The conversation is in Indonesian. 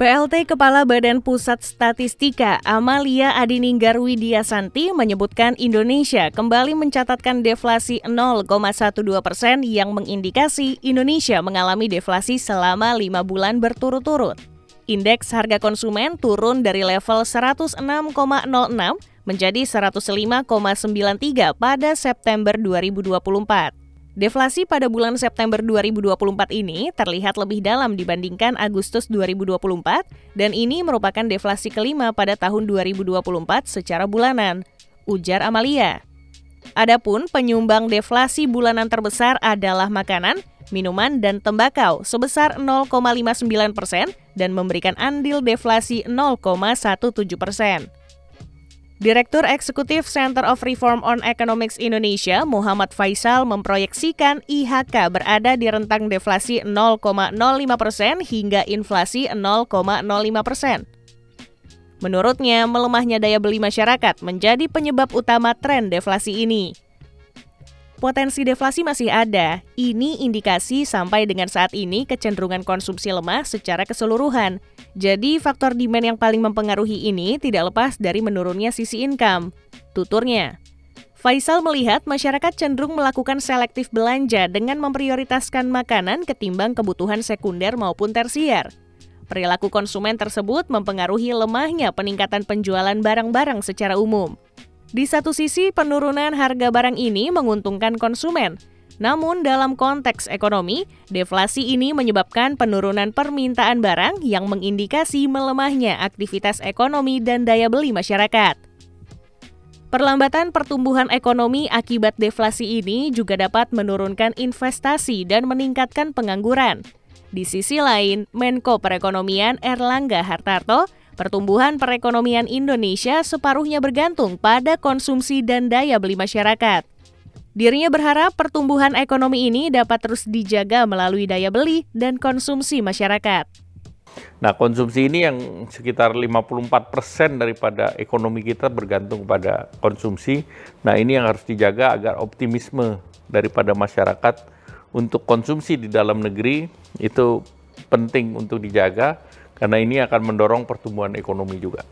PLT Kepala Badan Pusat Statistika Amalia Adininggar Widiasanti menyebutkan Indonesia kembali mencatatkan deflasi 0,12 persen yang mengindikasi Indonesia mengalami deflasi selama lima bulan berturut-turut. Indeks harga konsumen turun dari level 106,06 menjadi 105,93 pada September 2024. Deflasi pada bulan September 2024 ini terlihat lebih dalam dibandingkan Agustus 2024 dan ini merupakan deflasi kelima pada tahun 2024 secara bulanan, ujar Amalia. Adapun penyumbang deflasi bulanan terbesar adalah makanan, minuman, dan tembakau sebesar 0,59 persen dan memberikan andil deflasi 0,17 persen. Direktur Eksekutif Center of Reform on Economics Indonesia, Muhammad Faisal, memproyeksikan IHK berada di rentang deflasi 0,05 persen hingga inflasi 0,05 persen. Menurutnya, melemahnya daya beli masyarakat menjadi penyebab utama tren deflasi ini potensi deflasi masih ada. Ini indikasi sampai dengan saat ini kecenderungan konsumsi lemah secara keseluruhan. Jadi faktor demand yang paling mempengaruhi ini tidak lepas dari menurunnya sisi income. Tuturnya, Faisal melihat masyarakat cenderung melakukan selektif belanja dengan memprioritaskan makanan ketimbang kebutuhan sekunder maupun tersier. Perilaku konsumen tersebut mempengaruhi lemahnya peningkatan penjualan barang-barang secara umum. Di satu sisi, penurunan harga barang ini menguntungkan konsumen. Namun, dalam konteks ekonomi, deflasi ini menyebabkan penurunan permintaan barang yang mengindikasi melemahnya aktivitas ekonomi dan daya beli masyarakat. Perlambatan pertumbuhan ekonomi akibat deflasi ini juga dapat menurunkan investasi dan meningkatkan pengangguran. Di sisi lain, Menko Perekonomian Erlangga Hartarto Pertumbuhan perekonomian Indonesia separuhnya bergantung pada konsumsi dan daya beli masyarakat. Dirinya berharap pertumbuhan ekonomi ini dapat terus dijaga melalui daya beli dan konsumsi masyarakat. Nah, konsumsi ini yang sekitar 54% persen daripada ekonomi kita bergantung pada konsumsi. Nah, ini yang harus dijaga agar optimisme daripada masyarakat untuk konsumsi di dalam negeri itu penting untuk dijaga karena ini akan mendorong pertumbuhan ekonomi juga.